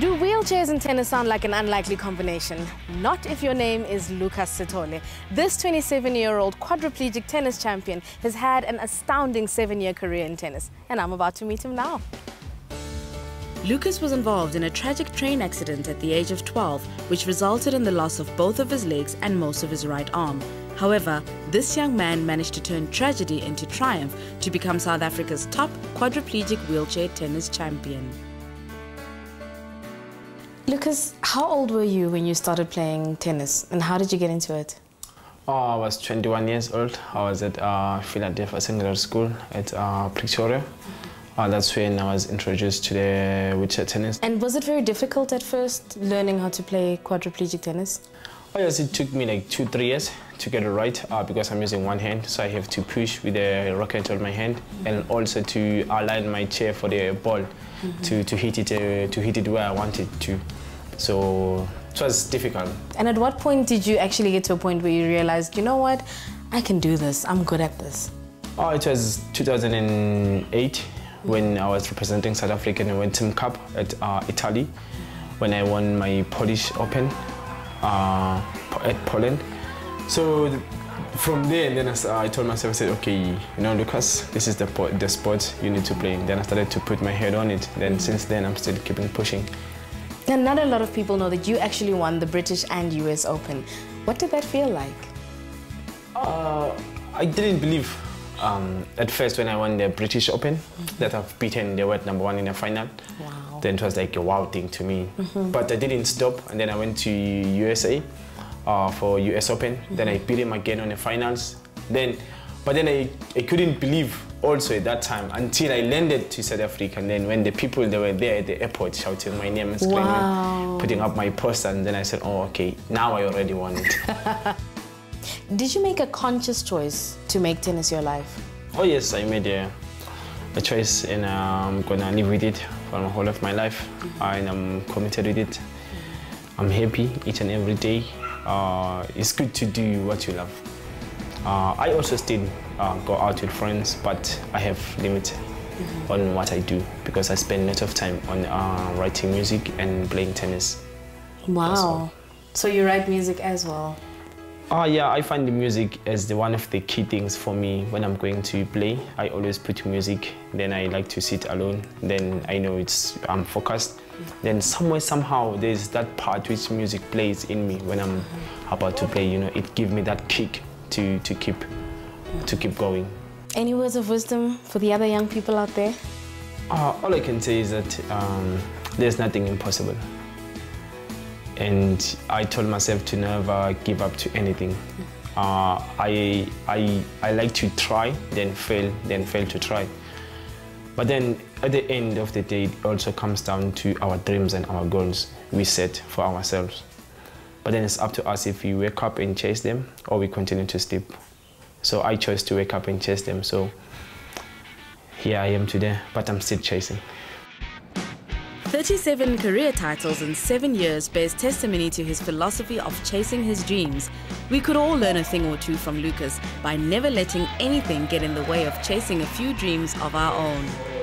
Do wheelchairs and tennis sound like an unlikely combination? Not if your name is Lucas Sithole. This 27-year-old quadriplegic tennis champion has had an astounding seven-year career in tennis, and I'm about to meet him now. Lucas was involved in a tragic train accident at the age of 12, which resulted in the loss of both of his legs and most of his right arm. However, this young man managed to turn tragedy into triumph to become South Africa's top quadriplegic wheelchair tennis champion. Lucas, how old were you when you started playing tennis and how did you get into it? Oh, I was 21 years old. I was at uh, Philadelphia Secondary School at uh, Pretoria. Uh, that's when I was introduced to the wheelchair tennis. And was it very difficult at first learning how to play quadriplegic tennis? Yes, it took me like two, three years to get it right uh, because I'm using one hand, so I have to push with the racket on my hand mm -hmm. and also to align my chair for the ball mm -hmm. to, to hit it uh, to hit it where I want it to. So it was difficult. And at what point did you actually get to a point where you realized, you know what, I can do this, I'm good at this? Oh, it was 2008 when I was representing South Africa in the Team Cup at uh, Italy, when I won my Polish Open uh, at Poland. So from there, then I, I, told myself, I said, okay, you know, Lucas, this is the, the sport you need to play. And Then I started to put my head on it. Then since then, I'm still keeping pushing. And not a lot of people know that you actually won the British and US Open. What did that feel like? Uh, I didn't believe um, at first when I won the British Open mm -hmm. that I've beaten the world number one in the final. Wow. Then it was like a wow thing to me. Mm -hmm. But I didn't stop and then I went to USA uh, for US Open. Mm -hmm. Then I beat him again on the finals. Then, but then I, I couldn't believe also at that time until I landed to South Africa. And then when the people that were there at the airport shouting my name and screaming, wow. putting up my poster, and then I said, oh, okay, now I already won it. Did you make a conscious choice to make tennis your life? Oh yes, I made a, a choice and I'm gonna live with it for the whole of my life. Mm -hmm. And I'm committed with it. I'm happy each and every day. Uh, it's good to do what you love. Uh, I also still uh, go out with friends, but I have limits mm -hmm. on what I do because I spend a lot of time on uh, writing music and playing tennis. Wow. So you write music as well? Uh, yeah, I find the music as the one of the key things for me when I'm going to play. I always put music, then I like to sit alone, then I know it's I'm focused. Then somewhere, somehow, there's that part which music plays in me when I'm about to play, you know, it gives me that kick to, to, keep, to keep going. Any words of wisdom for the other young people out there? Uh, all I can say is that um, there's nothing impossible. And I told myself to never give up to anything. Uh, I, I, I like to try, then fail, then fail to try. But then at the end of the day, it also comes down to our dreams and our goals we set for ourselves. But then it's up to us if we wake up and chase them or we continue to sleep. So I chose to wake up and chase them. So here I am today, but I'm still chasing. 37 career titles in seven years bears testimony to his philosophy of chasing his dreams. We could all learn a thing or two from Lucas by never letting anything get in the way of chasing a few dreams of our own.